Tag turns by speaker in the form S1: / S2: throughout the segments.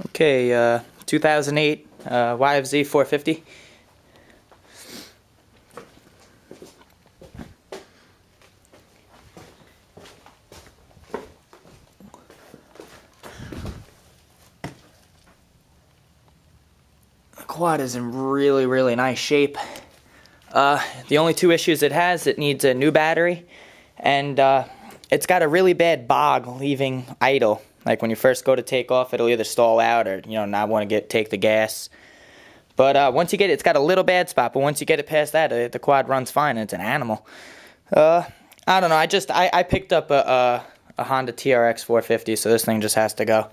S1: Okay, uh, 2008 uh, YFZ 450. The quad is in really, really nice shape. Uh, the only two issues it has, it needs a new battery, and uh, it's got a really bad bog leaving idle. Like when you first go to take off, it'll either stall out or you know not want to get take the gas. But uh, once you get it, it's got a little bad spot. But once you get it past that, uh, the quad runs fine. And it's an animal. Uh, I don't know. I just I, I picked up a, a, a Honda TRX 450, so this thing just has to go.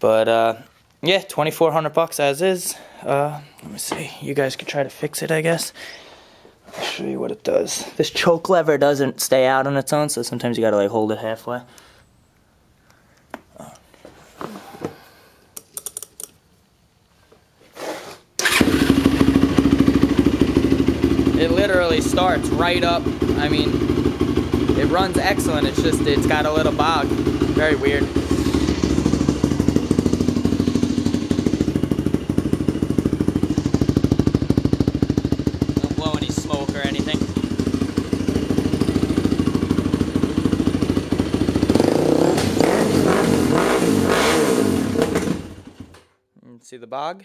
S1: But uh, yeah, 2,400 bucks as is. Uh, let me see. You guys could try to fix it, I guess. I'll show you what it does. This choke lever doesn't stay out on its own, so sometimes you gotta like hold it halfway. It literally starts right up. I mean, it runs excellent. It's just, it's got a little bog. Very weird. Don't blow any smoke or anything. Hmm, see the bog?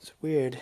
S1: It's weird.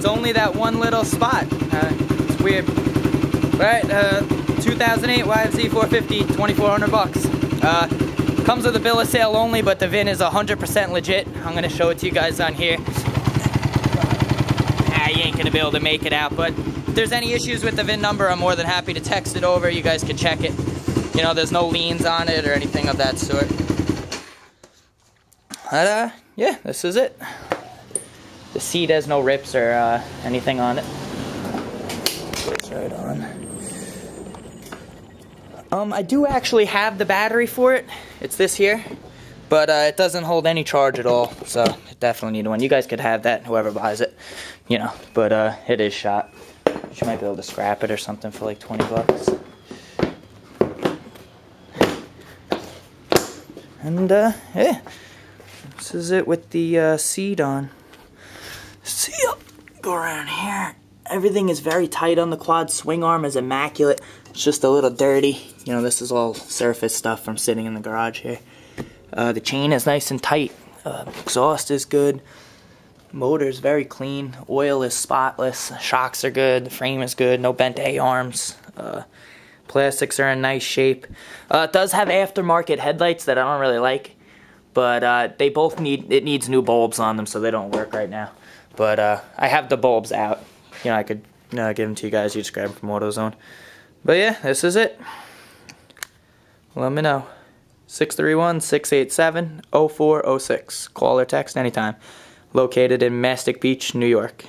S1: It's only that one little spot. Uh, it's weird. Alright, uh, 2008 YFZ 450, 2400 bucks. Uh, comes with a bill of sale only, but the VIN is 100% legit. I'm gonna show it to you guys on here. Ah, you ain't gonna be able to make it out, but if there's any issues with the VIN number, I'm more than happy to text it over. You guys can check it. You know, there's no liens on it or anything of that sort. But, uh, yeah, this is it. The seat has no rips or uh, anything on it. Goes right on. Um, I do actually have the battery for it. It's this here. But uh, it doesn't hold any charge at all, so it definitely need one. You guys could have that, whoever buys it, you know. But uh, it is shot. You might be able to scrap it or something for like 20 bucks. And uh, yeah, this is it with the uh, seat on. Go around here. Everything is very tight on the quad. Swing arm is immaculate. It's just a little dirty. You know, this is all surface stuff from sitting in the garage here. Uh, the chain is nice and tight. Uh, exhaust is good. Motor is very clean. Oil is spotless. Shocks are good. The frame is good. No bent A-arms. Uh, plastics are in nice shape. Uh, it does have aftermarket headlights that I don't really like. But uh, they both need, it needs new bulbs on them so they don't work right now. But uh, I have the bulbs out. You know, I could uh, give them to you guys. You just grab them from AutoZone. But yeah, this is it. Let me know. 631-687-0406. Call or text anytime. Located in Mastic Beach, New York.